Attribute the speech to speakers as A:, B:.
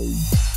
A: Bye.